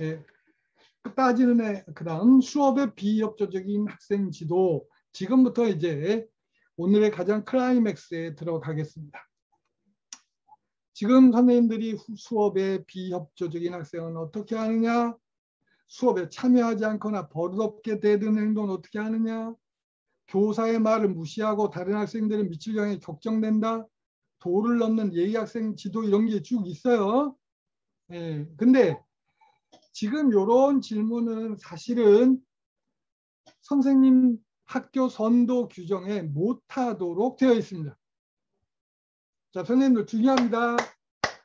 예, 따지는 애, 그 다음 수업의 비협조적인 학생 지도 지금부터 이제 오늘의 가장 클라이맥스에 들어가겠습니다. 지금 선생님들이 수업에 비협조적인 학생은 어떻게 하느냐? 수업에 참여하지 않거나 버릇없게 대드는 행동은 어떻게 하느냐? 교사의 말을 무시하고 다른 학생들을 미칠 경우에 격정된다. 도를 넘는 예의 학생 지도 이런 게 쭉 있어요. 예, 근데 지금 이런 질문은 사실은 선생님 학교 선도 규정에 못하도록 되어 있습니다. 자, 선생님들 중요합니다.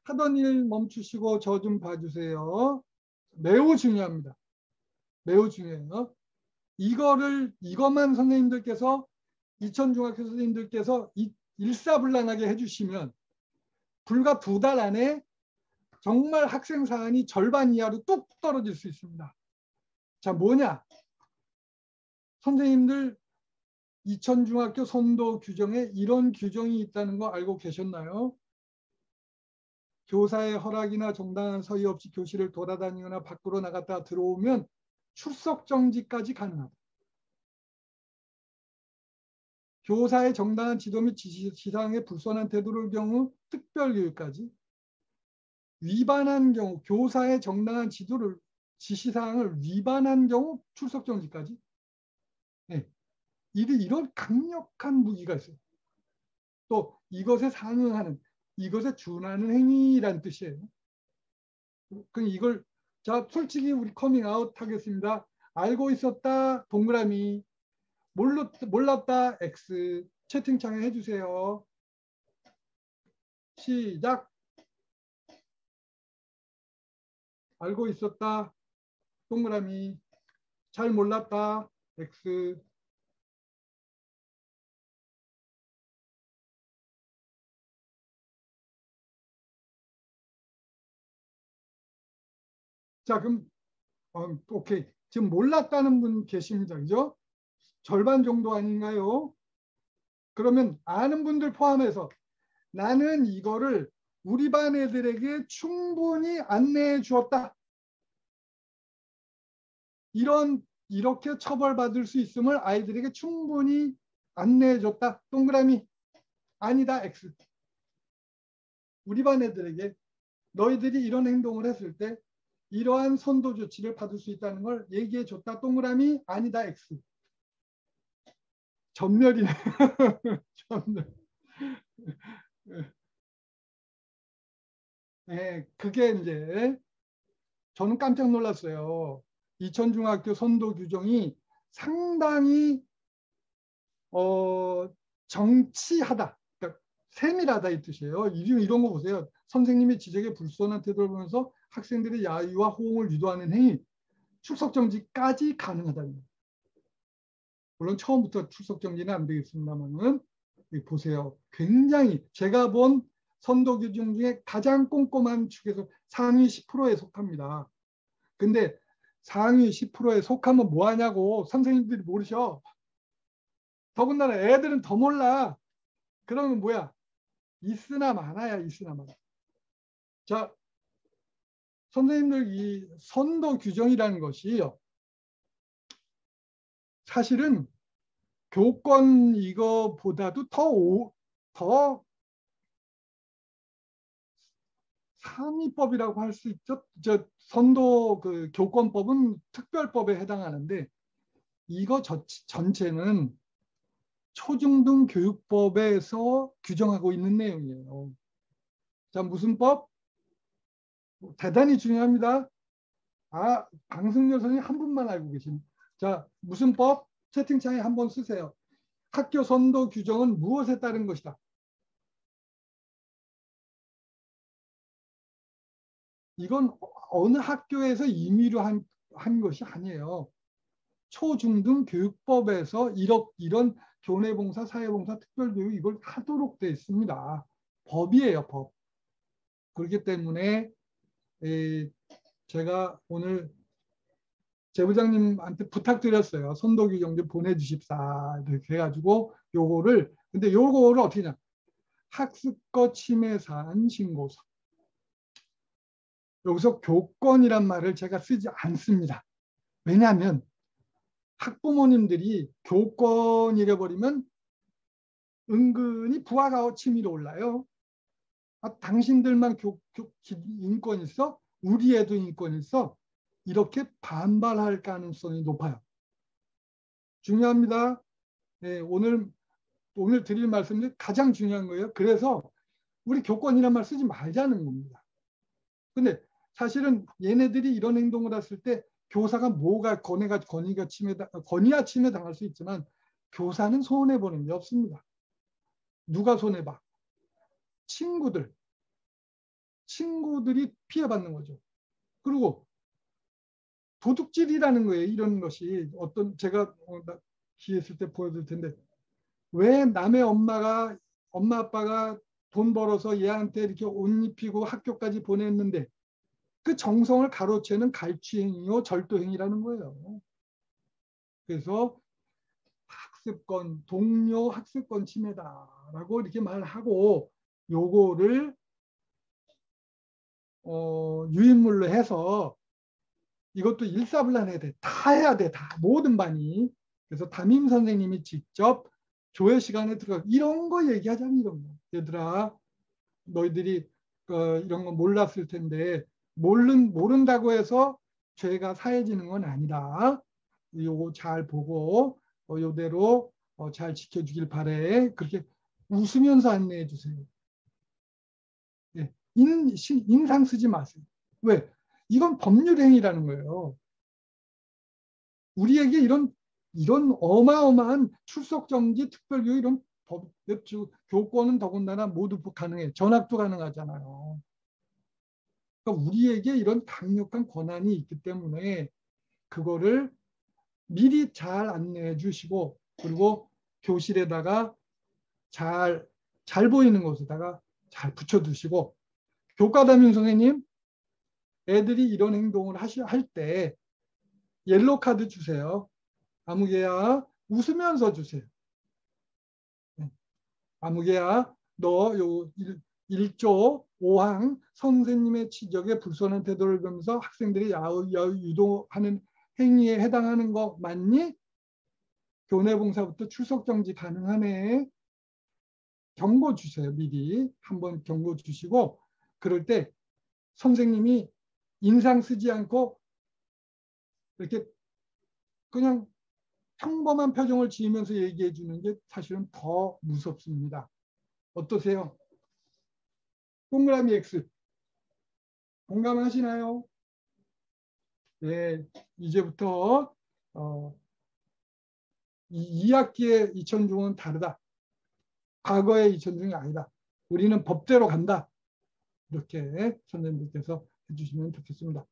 하던 일 멈추시고 저 좀 봐주세요. 매우 중요합니다. 매우 중요해요. 이거를 이것만 선생님들께서 이천중학교 선생님들께서 일사불란하게 해주시면 불과 두 달 안에 정말 학생 사안이 절반 이하로 뚝 떨어질 수 있습니다. 자 뭐냐? 선생님들 이천중학교 선도 규정에 이런 규정이 있다는 거 알고 계셨나요? 교사의 허락이나 정당한 서의 없이 교실을 돌아다니거나 밖으로 나갔다 들어오면 출석 정지까지 가능하다. 교사의 정당한 지도 및 지시사항에 불손한 태도를 경우 특별교육까지 위반한 경우 교사의 정당한 지도를 지시사항을 위반한 경우 출석 정지까지 네. 이런 강력한 무기가 있어요. 또 이것에 상응하는 이것에 준하는 행위란 뜻이에요. 그럼 이걸 자 솔직히 우리 커밍아웃 하겠습니다. 알고 있었다 동그라미 몰랐, 몰랐다 X 채팅창에 해주세요. 시작 알고 있었다. 동그라미. 잘 몰랐다. X. 자 그럼 어, 오케이. 지금 몰랐다는 분 계십니다. 그죠? 절반 정도 아닌가요? 그러면 아는 분들 포함해서 나는 이거를 우리 반 애들에게 충분히 안내해 주었다 이런 이렇게 처벌받을 수 있음을 아이들에게 충분히 안내해 줬다 동그라미 아니다 X 우리 반 애들에게 너희들이 이런 행동을 했을 때 이러한 선도 조치를 받을 수 있다는 걸 얘기해 줬다. 동그라미 아니다. X. 전멸이네. 전멸. 네, 그게 이제 저는 깜짝 놀랐어요. 이천중학교 선도 규정이 상당히 어, 정치하다, 그러니까 세밀하다 이 뜻이에요. 이런 거 보세요. 선생님의 지적에 불손한 태도를 보면서 학생들의 야유와 호응을 유도하는 행위, 출석 정지까지 가능하다는. 물론 처음부터 출석 정지는 안 되겠습니다만은 보세요. 굉장히 제가 본 선도 규정 중에 가장 꼼꼼한 축에서 상위 10%에 속합니다. 근데 상위 10%에 속하면 뭐 하냐고 선생님들이 모르셔. 더군다나 애들은 더 몰라. 그러면 뭐야? 있으나 많아야 있으나 많아. 자, 선생님들 이 선도 규정이라는 것이요. 사실은 교권 이거보다도 더, 오, 더 상위법이라고 할 수 있죠. 저 선도 그 교권법은 특별법에 해당하는데 이거 저, 전체는 초중등 교육법에서 규정하고 있는 내용이에요. 자 무슨 법? 대단히 중요합니다. 아, 강승열 선생님 한 분만 알고 계신. 자, 무슨 법? 채팅창에 한번 쓰세요. 학교 선도 규정은 무엇에 따른 것이다? 이건 어느 학교에서 임의로 한, 한 것이 아니에요. 초중등 교육법에서 이런, 이런 교내봉사, 사회봉사, 특별교육 이걸 하도록 되어 있습니다. 법이에요, 법. 그렇기 때문에 제가 오늘 제 부장님한테 부탁드렸어요. 선도 규정 좀 보내주십사 이렇게 해가지고 요거를 근데 요거를 어떻게 냐 학습거 침해 사안 신고서 여기서 교권이란 말을 제가 쓰지 않습니다. 왜냐하면 학부모님들이 교권 잃어버리면 은근히 부하가 치밀어 올라요. 아, 당신들만 교, 교, 인권 있어? 우리 애도 인권 있어? 이렇게 반발할 가능성이 높아요. 중요합니다. 네, 오늘 오늘 드릴 말씀이 가장 중요한 거예요. 그래서 우리 교권이란 말 쓰지 말자는 겁니다. 근데 사실은 얘네들이 이런 행동을 했을 때 교사가 뭐가 권위가 권위가 침해 권위야 침해 당할 수 있지만 교사는 손해 보는 게 없습니다. 누가 손해 봐? 친구들. 친구들이 피해 받는 거죠. 그리고 도둑질이라는 거예요. 이런 것이 어떤 제가 어, 기회 있을 때 보여드릴 텐데 왜 남의 엄마가 엄마 아빠가 돈 벌어서 얘한테 이렇게 옷 입히고 학교까지 보냈는데 그 정성을 가로채는 갈취행위요 절도행위라는 거예요. 그래서 학습권 동료 학습권 침해다라고 이렇게 말하고 요거를 어, 유인물로 해서 이것도 일사불란해야 돼. 다 해야 돼. 다 모든 반이. 그래서 담임 선생님이 직접 조회 시간에 들어가 이런 거 얘기하자면 이런 거. 얘들아 너희들이 어, 이런 거 몰랐을 텐데 모른 모른다고 해서 죄가 사해지는 건 아니다. 요거 잘 보고 어, 요대로 어, 잘 지켜주길 바래. 그렇게 웃으면서 안내해 주세요. 예, 인, 인상 쓰지 마세요. 왜? 이건 법률 행위라는 거예요. 우리에게 이런 이런 어마어마한 출석 정지 특별 교육 이런 법 교권은 더군다나 모두 가능해. 전학도 가능하잖아요. 그러니까 우리에게 이런 강력한 권한이 있기 때문에 그거를 미리 잘 안내해 주시고 그리고 교실에다가 잘, 잘 보이는 곳에다가 잘 붙여두시고 교과 담임 선생님 애들이 이런 행동을 하시, 할때 옐로 카드 주세요. 아무개야 웃으면서 주세요. 네. 아무개야 너 요 1조 5항 선생님의 지적에 불손한 태도를 보면서 학생들이 야유, 야유 유도하는 행위에 해당하는 거 맞니? 교내 봉사부터 출석 정지 가능하네. 경고 주세요. 미리 한번 경고 주시고 그럴 때 선생님이 인상 쓰지 않고 이렇게 그냥 평범한 표정을 지으면서 얘기해 주는 게 사실은 더 무섭습니다. 어떠세요? 동그라미 X. 공감하시나요? 네, 이제부터 어, 이 2학기의 이천중은 다르다. 과거의 이천중이 아니다. 우리는 법대로 간다. 이렇게 선생님들께서 해주시면 좋겠습니다.